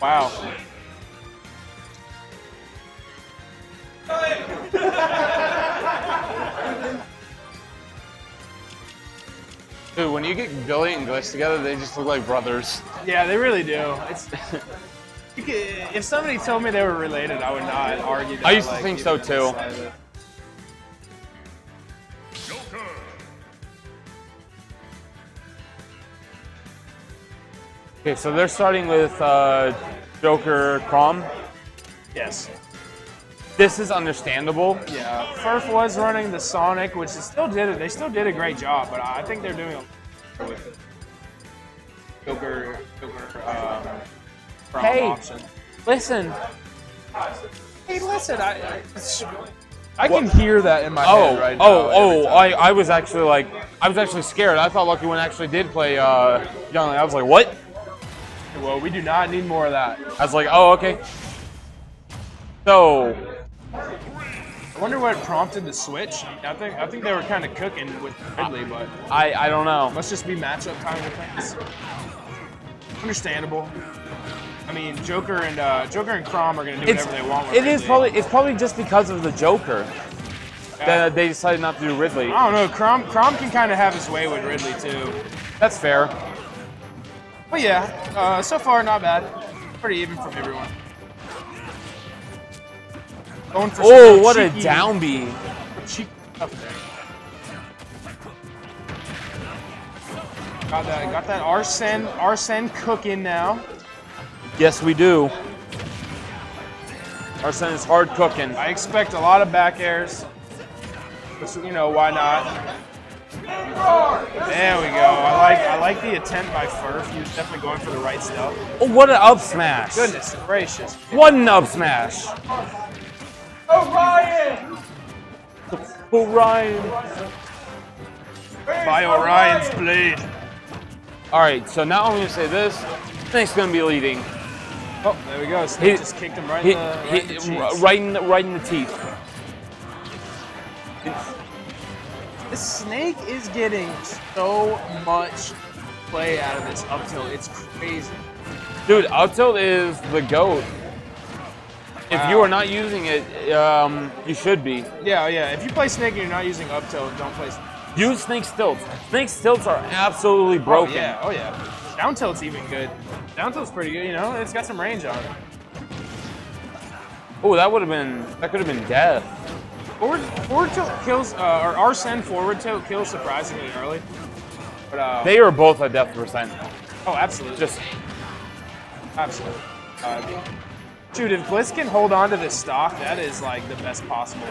Wow. Dude, when you get Billy and Glitch together, they just look like brothers. Yeah, they really do. It's if somebody told me they were related, I would not argue. That, I used to like, think so, too. slightly. Okay, so they're starting with uh, Joker Chrom. Yes. This is understandable. Yeah. Ferf was running the Sonic, which is still did it. They still did a great job, but I think they're doing a with it. Joker, Joker, um, Chrom Hey. option. Listen. Hey, listen, I, I, I can hear that in my Oh, head right now. oh, oh! I, I was actually like, I was actually scared. I thought LuckyWind actually did play uh, Young. I was like, what? Well, we do not need more of that. I was like, oh, okay. So, I wonder what prompted the switch. I think I think they were kind of cooking with Ridley, but I, I don't know. must just be matchup kind of things. Understandable. I mean, Joker and uh, Joker and Chrom are gonna do It's, whatever they want. With it is Ridley. probably it's probably just because of the Joker that they decided not to do Ridley. I don't know. Chrom Chrom can kind of have his way with Ridley too. That's fair. But yeah, uh, so far not bad. Pretty even from everyone. Going for Oh, what a cheeky- down B! cheeky stuff there. Got that, got that Arsene, Arsene cooking now. Yes, we do. Arsene is hard cooking. I expect a lot of back airs. Which, you know, why not? There we go. I like I like the attempt by Ferf. He was definitely going for the right stuff. Oh, what an up smash! Goodness gracious. What an up smash! Orion! Orion. By Orion's blade. All right, so now I'm gonna say this. Snake's gonna be leading. Oh, there we go. Snake He- just kicked him right He, in the, right in the right in the, right in the teeth. Snake is getting so much play out of this up tilt. It's crazy. Dude, up tilt is the goat. If you are not using it, um, you should be. Yeah, yeah. If you play snake and you're not using up tilt, don't play. Snake. Use snake stilts. Snake stilts are absolutely broken. Oh yeah, oh yeah. Down tilt's even good. Down tilt's pretty good. You know, it's got some range on it. Oh, that would have been that could have been death. Forward, forward tilt kills, uh, or Arsene forward tilt kills surprisingly early. But uh, They are both a death percent. oh, absolutely, Just absolutely. Uh, dude, if Blitz can hold on to this stock, that is like the best possible.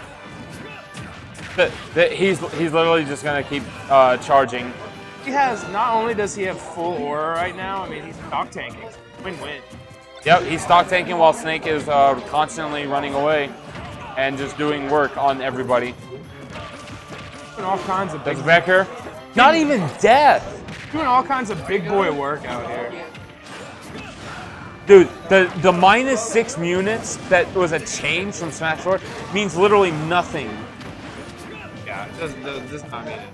that, that he's he's literally just gonna keep uh, charging. He has not only does he have full aura right now. I mean, he's stock tanking. Win-win. Yep, he's stock tanking while Snake is uh, constantly running away and just doing work on everybody. Doing all kinds of big, Does Becker? Not even death. doing all kinds of big boy work out here. Dude, the, the minus six units that was a change from Smash 4 means literally nothing. Yeah, it does, does, does not mean it.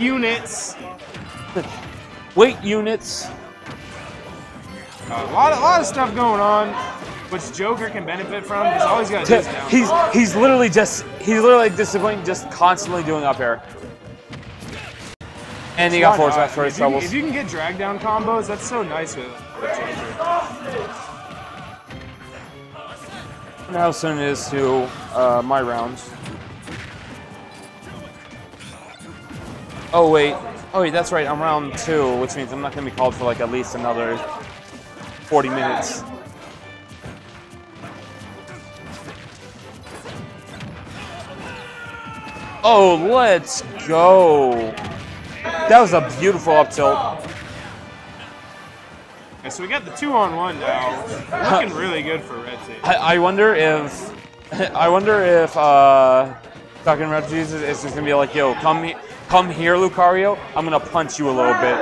Units. Wait, units. Uh, a lot, of, lot of stuff going on, which Joker can benefit from. He's always got down. He's he's literally just he's literally going just constantly doing up air. And he got not? back for his troubles. if you can get drag down combos, that's so nice with, with Joker. And how soon it is to uh, my rounds. Oh wait, oh wait, that's right. I'm round two, which means I'm not gonna be called for like at least another 40 minutes. Oh, let's go. That was a beautiful up tilt. Okay, so we got the two on one now. Looking really good for Red Team. I, I wonder if I wonder if uh, fucking refugees is, is just gonna be like, yo, come he- come here, Lucario. I'm gonna punch you a little bit.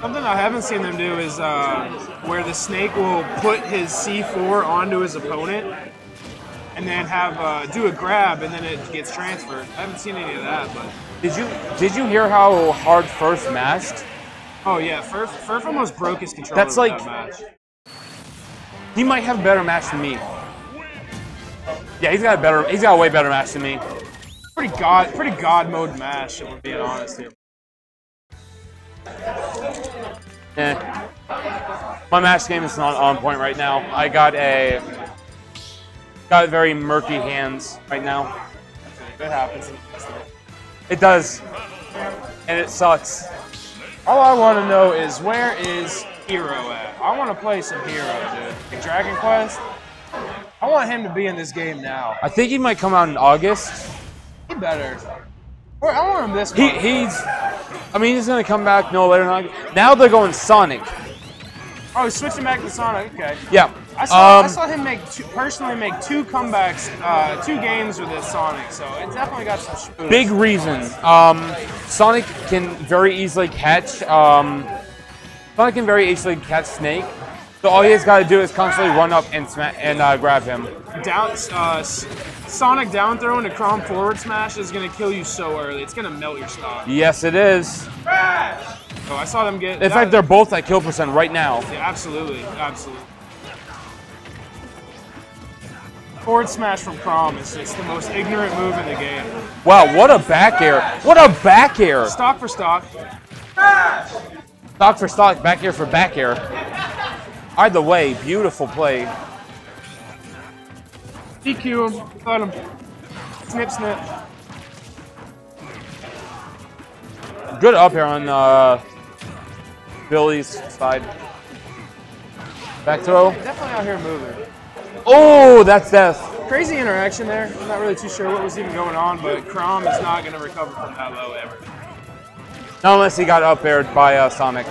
Something I haven't seen them do is uh, where the snake will put his C4 onto his opponent and then have uh, do a grab and then it gets transferred. I haven't seen any of that, but Did you did you hear how hard Ferf mashed? Oh yeah, Ferf, Ferf almost broke his controller. That's like- that. He might have a better match than me. Yeah, he's got a better. He's got a way better match than me. pretty god, pretty god mode match. If we're being honest here. Eh. My match game is not on point right now. I got a got very murky hands right now. That happens. It does, and it sucks. All I want to know is where is Hero at? I want to play some Hero, dude. Like Dragon Quest. I want him to be in this game now. I think he might come out in August. He better. Or I want him this He, month. he's. I mean, he's gonna come back no later than August. Now they're going Sonic. Oh, he's switching back to Sonic. Okay. Yeah. I saw, I Um, saw him make two, personally make two comebacks, uh, two games with this Sonic. So it definitely got some. Spoof. Big reason. Um, Sonic can very easily catch. Um, Sonic can very easily catch Snake. So all he has got to do is constantly run up and sma- and uh, grab him. down uh, Sonic down throw into Chrom forward smash is gonna kill you so early. It's gonna melt your stock. Yes, it is. Oh, I saw them get. In fact, they're both at kill percent right now. Yeah, absolutely, absolutely. Forward smash from Chrom is just the most ignorant move in the game. Wow, what a back air! What a back air! Stock for stock. Stock for stock, back air for back air. Either way, beautiful play. DQ him. Cut him. Snip, snip. Good up here on uh, Billy's side. Back throw. Definitely out here moving. Oh, that's death. Crazy interaction there. I'm not really too sure what was even going on, but Chrom is not gonna recover from that low ever. Not unless he got up aired by uh, Sonic,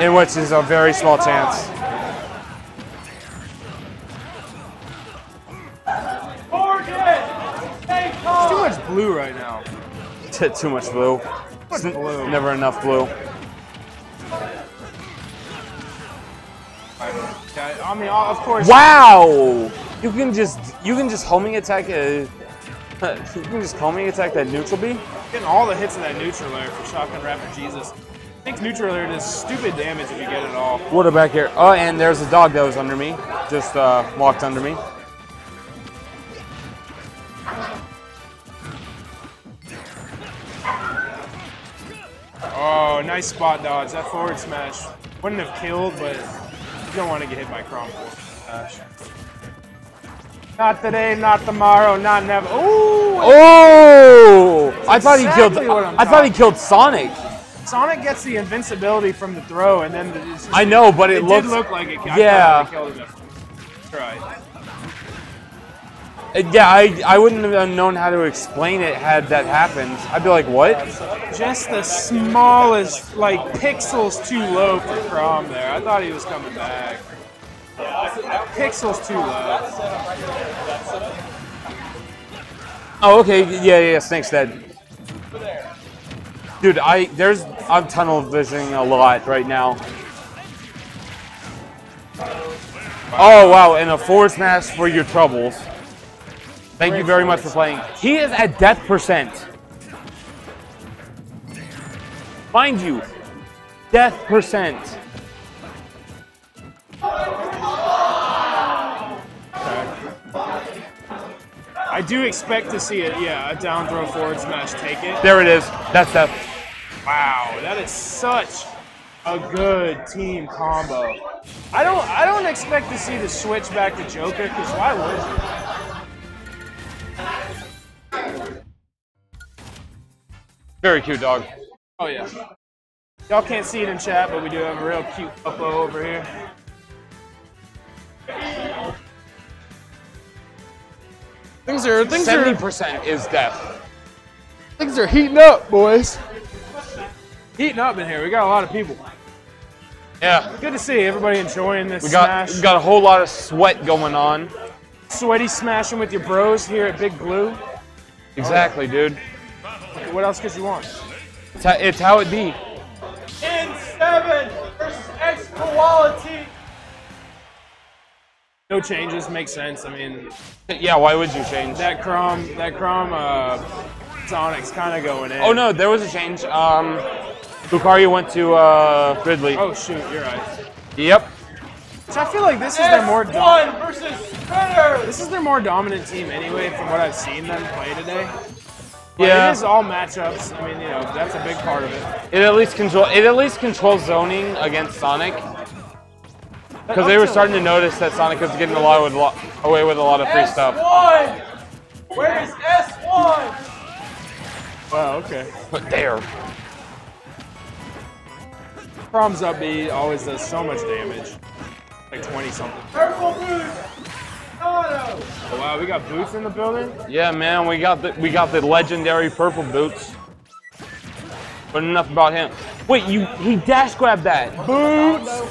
in which is a very small chance. There's too much blue right now. Too much blue. Much blue. Never enough blue. I mean, of course. Wow! You can just you can just homing attack a. You can just homing attack that neutral B. Getting all the hits of that neutral layer for Shotgun Raptor Jesus. I think neutral layer does stupid damage if you get it all. What a back here. Oh, and there's a dog that was under me. Just uh, walked under me. Oh, nice spot dodge. That forward smash wouldn't have killed, but don't want to get hit by Chrom forward smash. Uh, not today, not tomorrow, not never. Ooh! Oh! I thought he killed. I'm I thought he killed Sonic. Sonic gets the invincibility from the throw, and then it's just, I know, but it, it looks. did look like it. I Yeah. thought it killed him. Try. Yeah, I, I wouldn't have known how to explain it had that happened. I'd be like, what? Just the smallest, like pixels too low for Chrom there. I thought he was coming back. Pixels too low. Oh, okay. Yeah, yeah, Snake's dead. Dude, I there's I'm tunnel visioning a lot right now. Oh wow, and a forward smash for your troubles. Thank you very much for playing. He is at death percent. Mind you, death percent. I do expect to see it. Yeah, a down throw forward smash take it. There it is. That's death. Wow, that is such a good team combo. I don't I don't expect to see the switch back to Joker because why would Very cute dog. Oh yeah. Y'all can't see it in chat, but we do have a real cute uppo over here. Things are things Seventy are percent is death. things are heating up, boys. Heating up in here. We got a lot of people. Yeah. Good to see everybody enjoying this We got smash. we got a whole lot of sweat going on. Sweaty smashing with your bros here at Big Blue. Exactly, dude. What else could you want? It's how, it's how it be. In seven versus X quality. No changes make sense. I mean, Yeah, why would you change? that Chrom, that Chrom, uh, Sonic's kind of going in. Oh no, there was a change. Um, Lucario went to uh, Ridley. Oh shoot, you're right. Yep. So I feel like this is their more One versus Spinner. this is their more dominant team anyway, from what I've seen them play today. But Yeah. it is all matchups. I mean, you know, that's a big part of it. It at least control. It at least controls zoning against Sonic because they were starting to notice that Sonic was getting a lot with lo- away with a lot of free stuff. S1. Where is S1? Wow, okay. But there. Chrom's up B always does so much damage. Like 20 something. Purple boots. Auto. Oh, wow, we got Boots in the building? Yeah, man, we got the we got the legendary purple boots. But enough about him. Wait, you he dash grabbed that. Boots!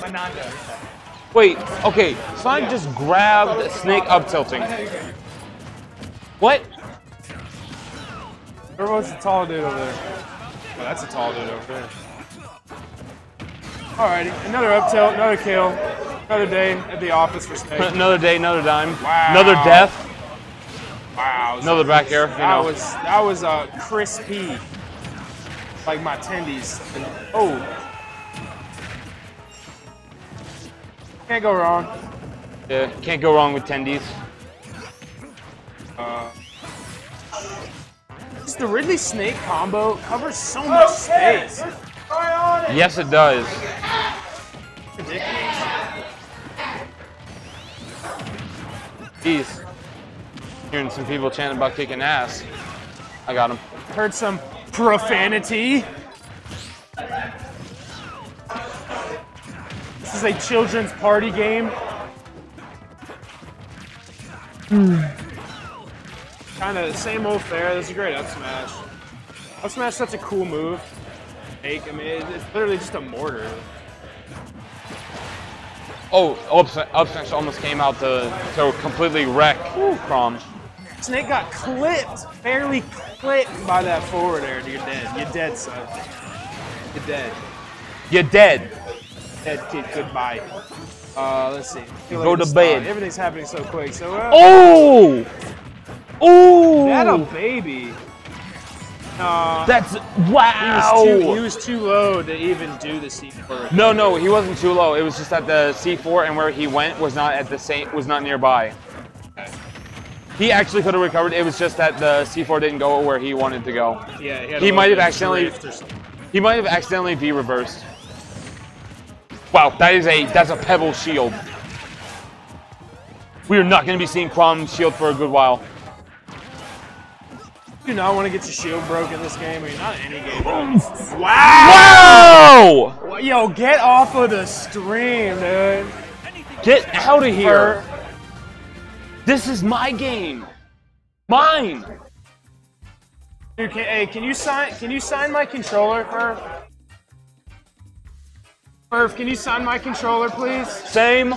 Wait, okay, Sonic just grabbed Snake up tilting. What? Was the tall dude over there? Oh, that's a tall dude over there. Alrighty, another up tilt, another kill. Another day at the office for Snake. Another day, another dime. Wow. Another death. Wow. Another back air. You That know. was that was uh, crispy. Like my tendies. Oh. Can't go wrong. Yeah, can't go wrong with tendies. Just the Ridley Snake combo covers so much Okay. space. Let's try on it. Yes, it does. Jeez. Hearing some people chanting about kicking ass. I got him. Heard some profanity. This is a children's party game. Hmm. Kind of the same old fare. This is a great up smash. Up smash, such a cool move. Make. I mean, it's literally just a mortar. Oh, up, up almost came out to, to completely wreck Chrom. Snake got clipped, barely clipped by that forward air. You're dead. You're dead, son. You're dead. You're dead. Dead kid, goodbye. Uh, let's see. Go it's to bed. Everything's happening so quick. So, uh, Oh! Oh! that a baby. Uh, That's he was, wow. too, he was too low to even do the C4. No, no, he wasn't too low. It was just that the C4 and where he went was not at the same was not nearby. He actually could have recovered. It was just that the C4 didn't go where he wanted to go. Yeah, he, He might have accidentally-. He might have accidentally V reversed. Wow, that is a that's a pebble shield. We are not going to be seeing Chrom shield for a good while. You do not want to get your shield broken this game. I mean, not any game. Wow! Wow! Yo, get off of the stream, dude. Get out of here! This is my game. Mine. Dude, can, hey, can you sign? Can you sign my controller, Murph? Murph, can you sign my controller, please? Same